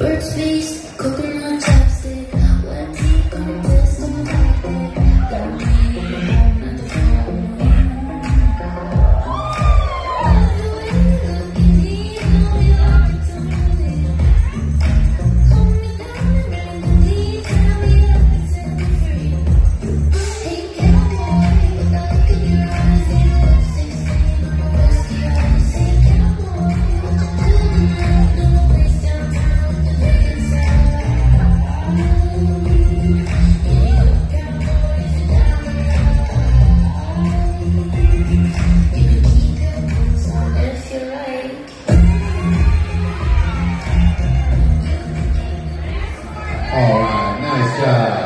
Birds, please. Alright, nice job.